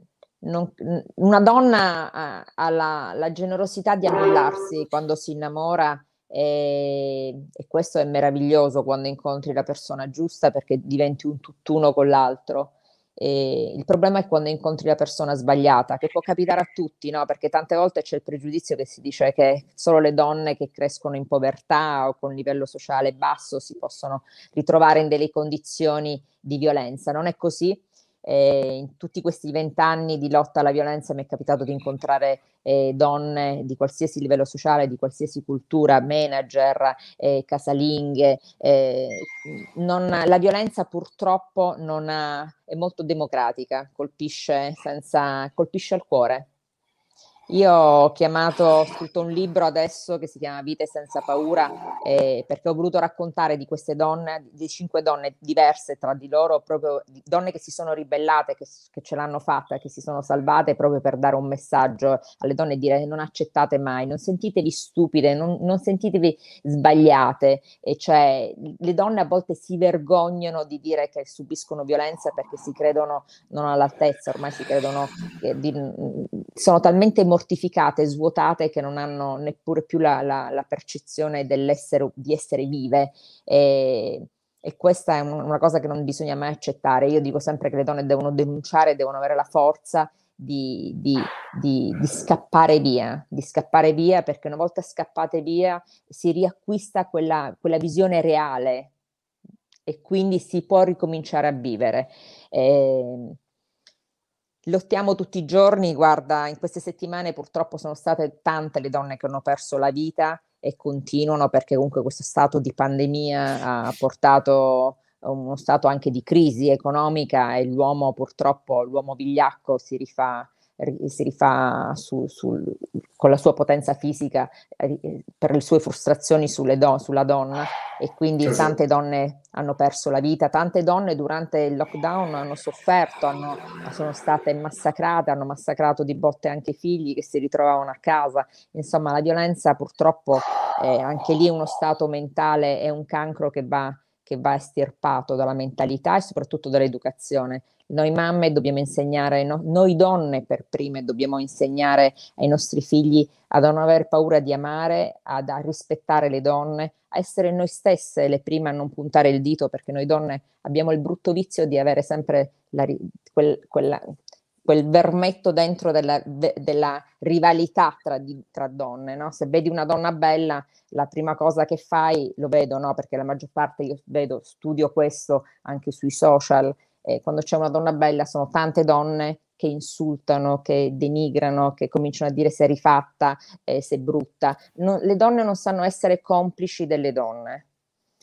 non, una donna ha, ha la, la, generosità di annullarsi quando si innamora e, e, questo è meraviglioso quando incontri la persona giusta perché diventi un tutt'uno con l'altro. E il problema è quando incontri la persona sbagliata, che può capitare a tutti, no? Perché tante volte c'è il pregiudizio che si dice che solo le donne che crescono in povertà o con livello sociale basso si possono ritrovare in delle condizioni di violenza. Non è così, eh, in tutti questi vent'anni di lotta alla violenza mi è capitato di incontrare eh, donne di qualsiasi livello sociale, di qualsiasi cultura, manager, eh, casalinghe. Eh, non, la violenza purtroppo ha, è molto democratica, colpisce, senza, colpisce il cuore. Io ho chiamato, ho scritto un libro adesso che si chiama Vite senza paura eh, perché ho voluto raccontare di queste donne, di cinque donne diverse tra di loro, proprio donne che si sono ribellate, che, che ce l'hanno fatta, che si sono salvate proprio per dare un messaggio alle donne e dire non accettate mai, non sentitevi stupide, non, non sentitevi sbagliate. E cioè le donne a volte si vergognano di dire che subiscono violenza perché si credono non all'altezza, ormai si credono che di, sono talmente mortificate, svuotate, che non hanno neppure più la, la, la percezione dell'essere, di essere vive. E, e questa è una cosa che non bisogna mai accettare. Io dico sempre che le donne devono denunciare, devono avere la forza di, di, di, di, scappare via, di scappare via perché una volta scappate via si riacquista quella, quella visione reale e quindi si può ricominciare a vivere. Eh, lottiamo tutti i giorni, guarda, in queste settimane purtroppo sono state tante le donne che hanno perso la vita e continuano perché comunque questo stato di pandemia ha portato uno stato anche di crisi economica e l'uomo purtroppo, l'uomo vigliacco si rifà si rifà su, sul, con la sua potenza fisica eh, per le sue frustrazioni do, sulla donna e quindi esatto. tante donne hanno perso la vita, tante donne durante il lockdown hanno sofferto, hanno, sono state massacrate, hanno massacrato di botte anche i figli che si ritrovavano a casa. Insomma, la violenza purtroppo è anche lì uno stato mentale, è un cancro che va, che va estirpato dalla mentalità e soprattutto dall'educazione. Noi mamme dobbiamo insegnare, no, noi donne per prime dobbiamo insegnare ai nostri figli a non aver paura di amare, ad, a rispettare le donne, a essere noi stesse le prime a non puntare il dito perché noi donne abbiamo il brutto vizio di avere sempre la, quel, quella, quel vermetto dentro della, de, della rivalità tra, tra donne, no? Se vedi una donna bella, la prima cosa che fai, lo vedo, no? Perché la maggior parte io vedo, studio questo anche sui social, eh, quando c'è una donna bella sono tante donne che insultano, che denigrano, che cominciano a dire se è rifatta, eh, se è brutta. Non, le donne non sanno essere complici delle donne.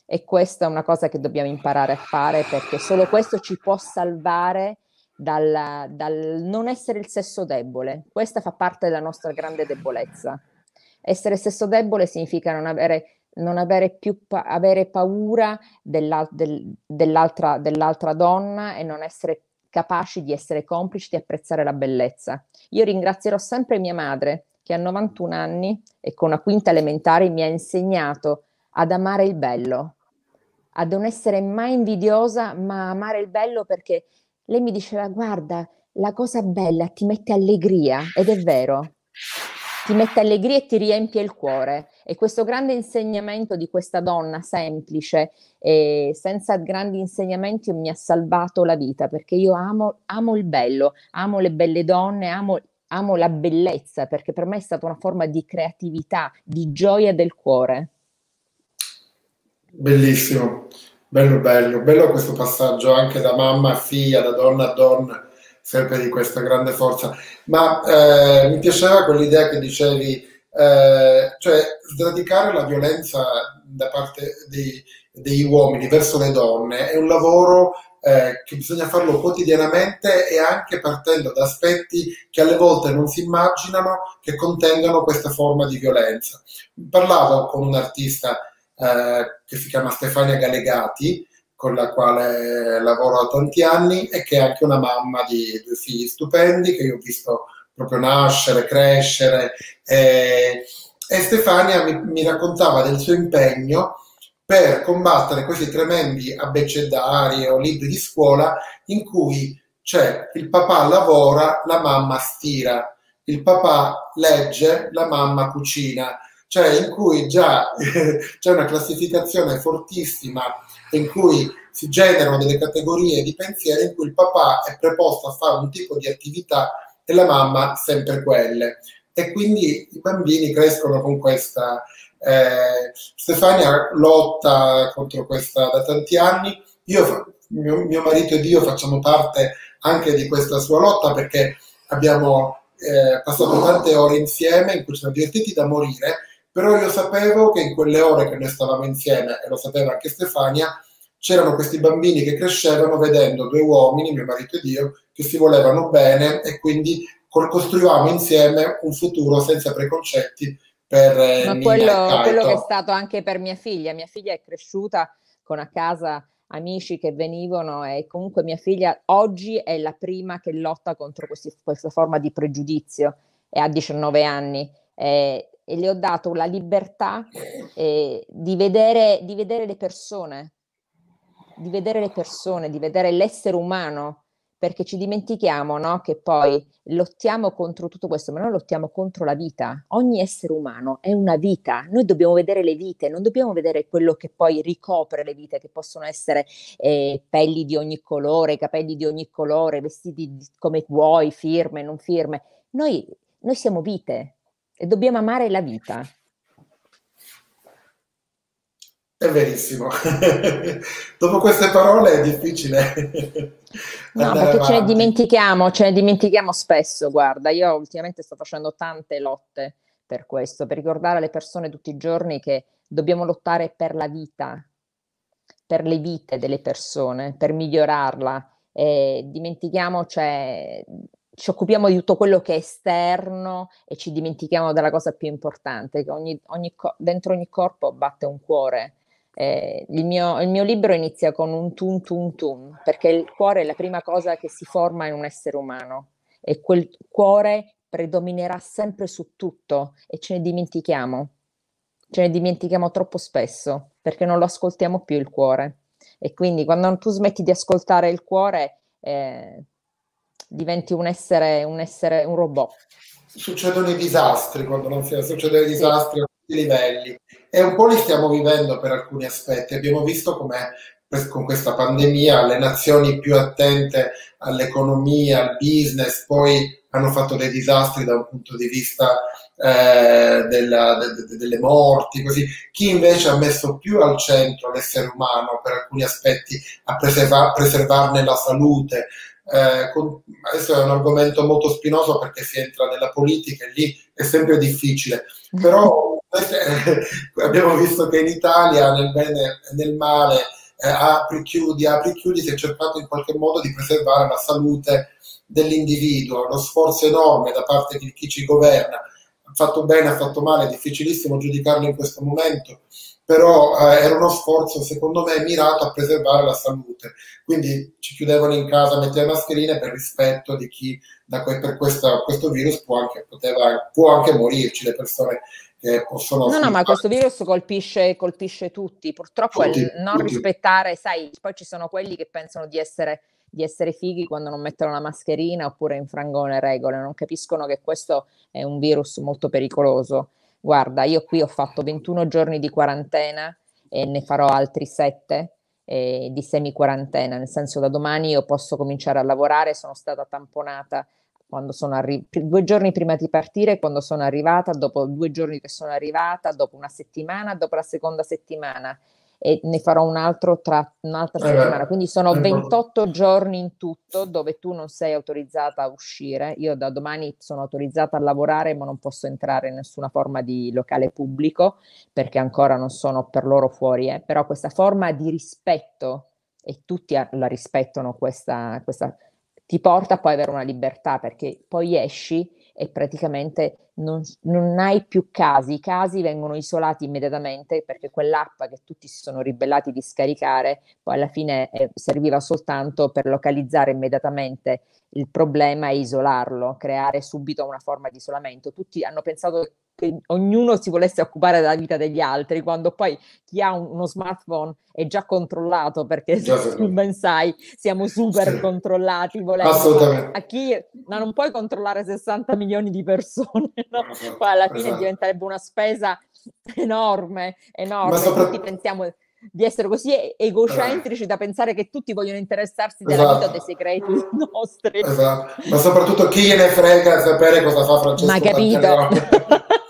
E questa è una cosa che dobbiamo imparare a fare perché solo questo ci può salvare dal, dal non essere il sesso debole. Questa fa parte della nostra grande debolezza. Essere sesso debole significa non avere, non avere più pa- avere paura della, del, dell'altra, dell'altra donna e non essere capaci di essere complici, di apprezzare la bellezza. Io ringrazierò sempre mia madre che a 91 anni e con una quinta elementare mi ha insegnato ad amare il bello, a non essere mai invidiosa, ma amare il bello perché lei mi diceva guarda, la cosa bella ti mette allegria ed è vero, ti mette allegria e ti riempie il cuore. E questo grande insegnamento di questa donna semplice, e senza grandi insegnamenti, mi ha salvato la vita perché io amo, amo il bello, amo le belle donne, amo, amo la bellezza perché per me è stata una forma di creatività, di gioia del cuore. Bellissimo. Bello, bello, bello questo passaggio anche da mamma a figlia, da donna a donna, sempre di questa grande forza. Ma eh, mi piaceva quell'idea che dicevi, eh, cioè sradicare la violenza da parte dei, degli uomini verso le donne è un lavoro eh, che bisogna farlo quotidianamente e anche partendo da aspetti che alle volte non si immaginano che contengano questa forma di violenza. Parlavo con un artista eh, che si chiama Stefania Galegati, con la quale lavoro da tanti anni e che è anche una mamma di due figli stupendi che io ho visto proprio nascere, crescere. E, e Stefania mi, mi, raccontava del suo impegno per combattere questi tremendi abbeceddari o libri di scuola in cui c'è il papà lavora, la mamma stira, il papà legge, la mamma cucina cioè in cui già c'è una classificazione fortissima in cui si generano delle categorie di pensiero in cui il papà è preposto a fare un tipo di attività e la mamma sempre quelle. E quindi i bambini crescono con questa... Eh, Stefania lotta contro questa da tanti anni. Io, mio, mio marito ed io facciamo parte anche di questa sua lotta perché abbiamo eh, passato tante ore insieme in cui ci siamo divertiti da morire però io sapevo che in quelle ore che noi stavamo insieme, e lo sapeva anche Stefania, c'erano questi bambini che crescevano vedendo due uomini, mio marito ed io, che si volevano bene e quindi costruivamo insieme un futuro senza preconcetti per eh, Ma quello, quello che è stato anche per mia figlia. Mia figlia è cresciuta con a casa amici che venivano e comunque mia figlia oggi è la prima che lotta contro questi, questa forma di pregiudizio e ha 19 anni. E e le ho dato la libertà eh, di, vedere, di vedere le persone, di vedere le persone, di vedere l'essere umano, perché ci dimentichiamo no? che poi lottiamo contro tutto questo, ma noi lottiamo contro la vita. Ogni essere umano è una vita, noi dobbiamo vedere le vite, non dobbiamo vedere quello che poi ricopre le vite, che possono essere eh, pelli di ogni colore, capelli di ogni colore, vestiti come vuoi, firme, non firme. Noi, noi siamo vite, e dobbiamo amare la vita. È verissimo. Dopo queste parole è difficile. no, perché avanti. ce ne dimentichiamo, ce ne dimentichiamo spesso. Guarda, io ultimamente sto facendo tante lotte per questo, per ricordare alle persone tutti i giorni che dobbiamo lottare per la vita, per le vite delle persone, per migliorarla. E dimentichiamo, cioè, ci occupiamo di tutto quello che è esterno e ci dimentichiamo della cosa più importante, che ogni, ogni, dentro ogni corpo batte un cuore. Eh, il, mio, il, mio, libro inizia con un tun tun tun, perché il cuore è la prima cosa che si forma in un essere umano e quel cuore predominerà sempre su tutto e ce ne dimentichiamo. Ce ne dimentichiamo troppo spesso perché non lo ascoltiamo più il cuore. E quindi quando tu smetti di ascoltare il cuore, eh, diventi un essere, un essere, un robot. Succedono i disastri quando non si succedono i disastri sì. a tutti i livelli e un po' li stiamo vivendo per alcuni aspetti. Abbiamo visto come con questa pandemia, le nazioni più attente all'economia, al business, poi hanno fatto dei disastri da un punto di vista eh, della, de, de, delle morti, così. Chi invece ha messo più al centro l'essere umano per alcuni aspetti, a preserva, preservarne la salute. Eh, con, adesso è un argomento molto spinoso perché si entra nella politica e lì è sempre difficile, però eh, abbiamo visto che in Italia, nel bene e nel male, eh, apri, chiudi, apri, chiudi, si è cercato in qualche modo di preservare la salute dell'individuo, lo sforzo enorme da parte di chi ci governa, ha fatto bene, ha fatto male, è difficilissimo giudicarlo in questo momento, però eh, era uno sforzo secondo me mirato a preservare la salute, quindi ci chiudevano in casa, mettevano mascherine per rispetto di chi da que- per questa, questo virus può anche, poteva, può anche morirci, le persone che possono... No, no, ma questo virus colpisce, colpisce tutti, purtroppo tutti, il non tutti. rispettare, sai, poi ci sono quelli che pensano di essere di essere fighi quando non mettono la mascherina oppure infrangono le regole, non capiscono che questo è un virus molto pericoloso. Guarda, io qui ho fatto 21 giorni di quarantena e ne farò altri 7 eh, di semi-quarantena, nel senso da domani io posso cominciare a lavorare, sono stata tamponata quando sono arrivata, due giorni prima di partire, quando sono arrivata, dopo due giorni che sono arrivata, dopo una settimana, dopo la seconda settimana e ne farò un altro tra un'altra eh settimana. Quindi sono 28 giorni in tutto dove tu non sei autorizzata a uscire. Io da domani sono autorizzata a lavorare, ma non posso entrare in nessuna forma di locale pubblico perché ancora non sono per loro fuori. Eh. Però questa forma di rispetto, e tutti la rispettano, questa, questa ti porta poi ad avere una libertà perché poi esci e praticamente non, non, hai più casi, i casi vengono isolati immediatamente perché quell'app che tutti si sono ribellati di scaricare poi alla fine eh, serviva soltanto per localizzare immediatamente il problema e isolarlo, creare subito una forma di isolamento. Tutti hanno pensato ognuno si volesse occupare della vita degli altri, quando poi chi ha un, uno smartphone è già controllato, perché se tu ben sai, siamo super controllati. Volendo, Assolutamente. A chi, ma non puoi controllare 60 milioni di persone, no? Esatto. Poi alla fine esatto. diventerebbe una spesa enorme, enorme. Sopra... Tutti pensiamo di essere così egocentrici da pensare che tutti vogliono interessarsi della esatto. vita dei segreti nostri. Esatto. Ma soprattutto chi gliene frega sapere cosa fa Francesco. Ma capito.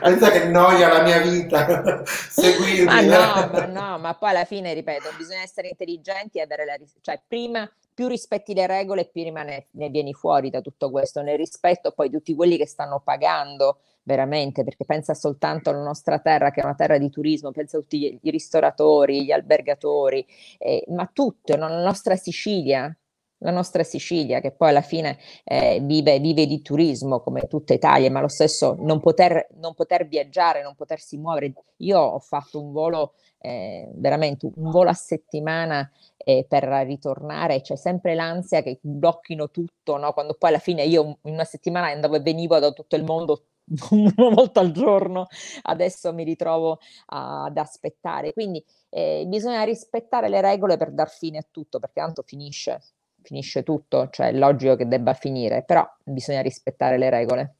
pensa che noia la mia vita seguirmi. Ma no, ma no, ma poi alla fine, ripeto, bisogna essere intelligenti e avere la ris- cioè prima più rispetti le regole, più rimane, ne vieni fuori da tutto questo, nel rispetto poi tutti quelli che stanno pagando veramente, perché pensa soltanto alla nostra terra che è una terra di turismo, pensa a tutti i ristoratori, gli albergatori, eh, ma tutto, la nostra Sicilia, la nostra Sicilia, che poi alla fine eh, vive, vive, di turismo come tutta Italia, ma lo stesso non poter, non poter viaggiare, non potersi muovere. Io ho fatto un volo, eh, veramente un volo a settimana eh, per ritornare, c'è sempre l'ansia che blocchino tutto, no? quando poi alla fine io in una settimana andavo e venivo da tutto il mondo una volta al giorno, adesso mi ritrovo ad aspettare. Quindi eh, bisogna rispettare le regole per dar fine a tutto, perché tanto finisce finisce tutto, cioè è logico che debba finire, però bisogna rispettare le regole.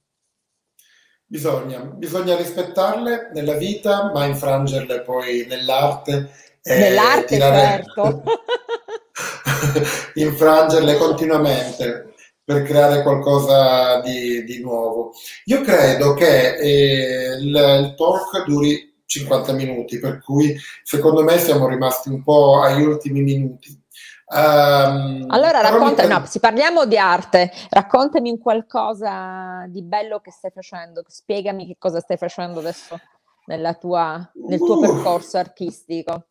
Bisogna, bisogna rispettarle nella vita, ma infrangerle poi nell'arte. Nell'arte, tirare... certo. infrangerle continuamente per creare qualcosa di, di nuovo. Io credo che eh, il, il talk duri 50 minuti, per cui secondo me siamo rimasti un po' agli ultimi minuti. Um, allora racconta, no, se parliamo di arte, raccontami un qualcosa di bello che stai facendo, spiegami che cosa stai facendo adesso tua, nel tuo uh, percorso artistico.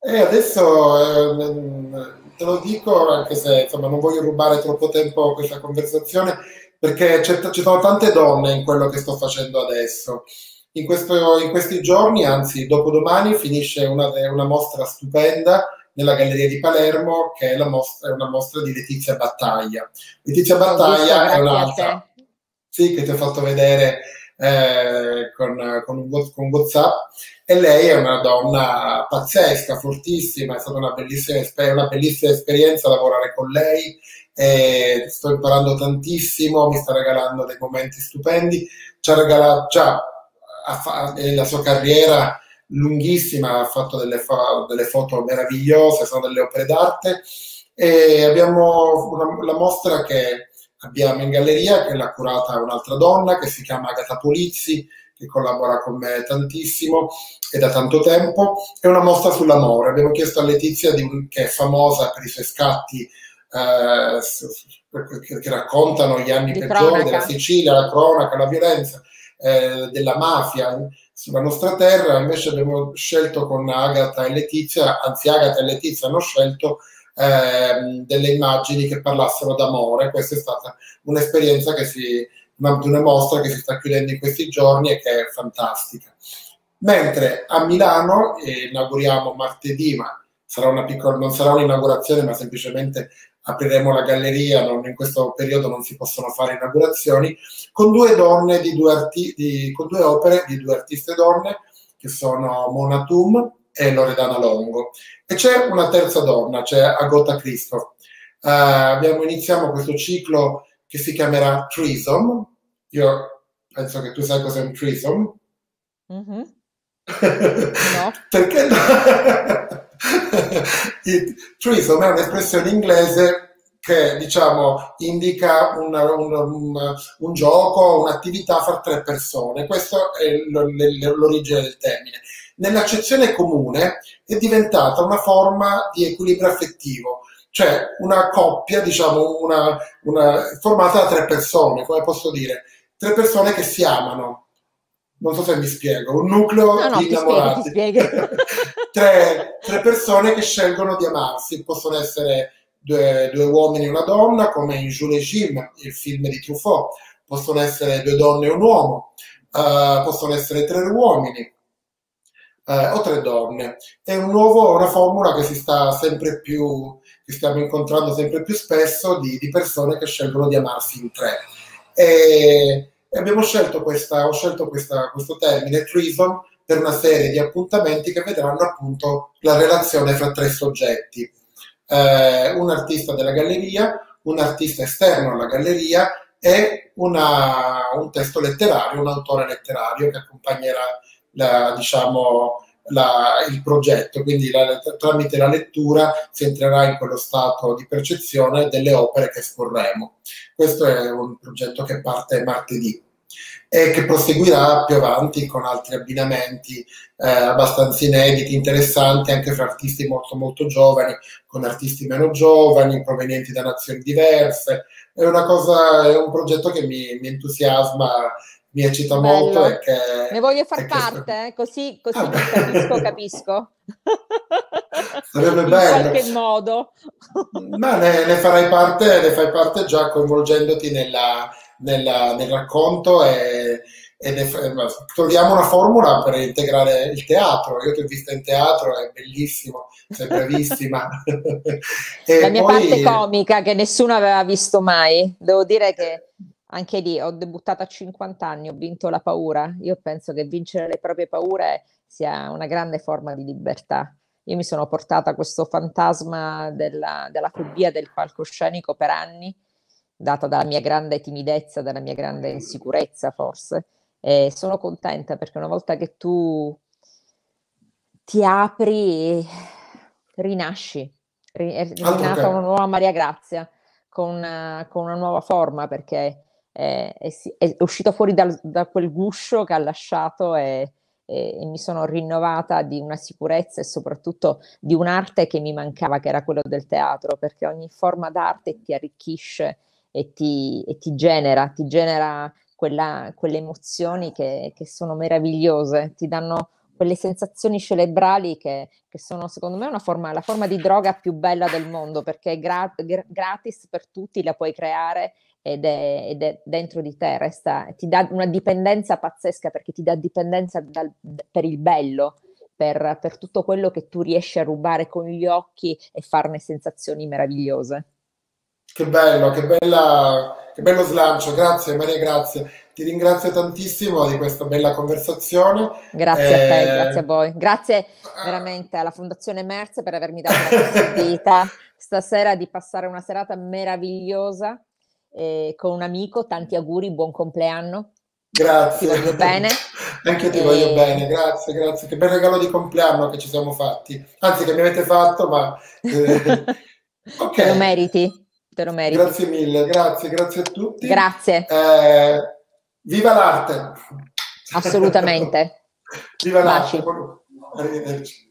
E adesso eh, te lo dico, anche se insomma, non voglio rubare troppo tempo a questa conversazione, perché ci sono tante donne in quello che sto facendo adesso. In, questo, in questi giorni, anzi dopodomani, finisce una, una mostra stupenda nella Galleria di Palermo, che è, mostra, è una mostra di Letizia Battaglia. Letizia Battaglia è un'altra, sì, che ti ho fatto vedere eh, con, con, un, con WhatsApp, e lei è una donna pazzesca, fortissima, è stata una bellissima, una bellissima esperienza lavorare con lei, eh, sto imparando tantissimo, mi sta regalando dei momenti stupendi, ci ha regalato già nella sua carriera lunghissima, ha fatto delle, fo- delle foto meravigliose, sono delle opere d'arte. E abbiamo una, la mostra che abbiamo in galleria che l'ha curata un'altra donna che si chiama Agata Polizzi che collabora con me tantissimo e da tanto tempo, è una mostra sull'amore. Abbiamo chiesto a Letizia, un, che è famosa per i suoi scatti eh, che raccontano gli anni Di peggiori della Sicilia, la cronaca, la violenza, eh, della mafia sulla nostra terra, invece abbiamo scelto con Agata e Letizia, anzi Agata e Letizia hanno scelto ehm, delle immagini che parlassero d'amore. Questa è stata un'esperienza che si, una, una mostra che si sta chiudendo in questi giorni e che è fantastica. Mentre a Milano eh, inauguriamo martedì, ma sarà una piccola, non sarà un'inaugurazione, ma semplicemente apriremo la galleria, non, in questo periodo non si possono fare inaugurazioni, con due donne di due, arti, di, con due opere di due artiste donne, che sono Mona Tum e Loredana Longo. E c'è una terza donna, c'è Agota Christoph. Uh, abbiamo, iniziamo questo ciclo che si chiamerà Trisom. Io penso che tu sai cos'è un Trisom. Mm-hmm. no. Perché no? Il trisom è un'espressione inglese che diciamo indica un, un, un, un gioco, un'attività fra tre persone. Questa è l'origine del termine. Nell'accezione comune è diventata una forma di equilibrio affettivo, cioè una coppia, diciamo, una, una, formata da tre persone, come posso dire, tre persone che si amano. Non so se mi spiego, un nucleo no, no, di innamorati. Spieghi, spieghi. tre, tre, persone che scelgono di amarsi, possono essere due, due uomini e una donna, come in Jules Jim, il film di Truffaut, possono essere due donne e un uomo, uh, possono essere tre uomini, eh, o tre donne. È un nuovo, una formula che si sta sempre più, che stiamo incontrando sempre più spesso di, di persone che scelgono di amarsi in tre. E, e abbiamo scelto questa, ho scelto questa, questo termine, threesome, per una serie di appuntamenti che vedranno appunto la relazione fra tre soggetti. Eh, un artista della galleria, un artista esterno alla galleria e una, un testo letterario, un autore letterario che accompagnerà la, diciamo, la, il progetto, quindi la, tramite la lettura si entrerà in quello stato di percezione delle opere che esporremo. Questo è un progetto che parte martedì e che proseguirà più avanti con altri abbinamenti eh, abbastanza inediti, interessanti anche fra artisti molto molto giovani, con artisti meno giovani, provenienti da nazioni diverse. È una cosa, è un progetto che mi, mi entusiasma mi eccita Bello. molto e che... Ne voglio far parte, eh? così, così Ah, capisco, capisco. Sarebbe In bello. qualche modo. Ma ne, ne farai parte, ne fai parte già coinvolgendoti nella, nella- nel racconto e, e fa- ma troviamo una formula per integrare il teatro. Io ti ho vista in teatro, è bellissimo, sei bravissima. La mia poi- parte comica che nessuno aveva visto mai. Devo dire che anche lì ho debuttato a 50 anni, ho vinto la paura. Io penso che vincere le proprie paure sia una grande forma di libertà. Io mi sono portata questo fantasma della, della fobia del palcoscenico per anni, data dalla mia grande timidezza, dalla mia grande insicurezza forse. E sono contenta perché una volta che tu ti apri, rinasci, ri- è Altro rinata una nuova Maria Grazia con una, con una nuova forma perché è, è è uscita fuori dal- da quel guscio che ha lasciato e, e- e mi sono rinnovata di una sicurezza e soprattutto di un'arte che mi mancava, che era quello del teatro, perché ogni forma d'arte ti arricchisce e ti, e ti genera, ti genera quella- quelle emozioni che, che sono meravigliose, ti danno quelle sensazioni cerebrali che, che sono secondo me forma, la forma di droga più bella del mondo perché è gra- gratis per tutti, la puoi creare ed è, ed è dentro di te, resta, ti dà una dipendenza pazzesca perché ti dà dipendenza dal- per il bello, per, per tutto quello che tu riesci a rubare con gli occhi e farne sensazioni meravigliose. Che bello, che, bella, che bello slancio. Grazie Maria, grazie. Ti ringrazio tantissimo di questa bella conversazione. Grazie a te, Eh, grazie a voi. Grazie veramente alla Fondazione Merz per avermi dato la possibilità stasera di passare una serata meravigliosa eh, con un amico. Tanti auguri, buon compleanno. Ti Grazie. voglio bene. Anche io ti e... voglio bene, grazie, grazie. Che bel regalo di compleanno che ci siamo fatti. Anzi, che mi avete fatto, ma... Eh, ok. Lo meriti, te lo meriti. Grazie mille, grazie, grazie a tutti. Grazie. Eh, viva l'arte! Assolutamente. viva l'arte! Arrivederci.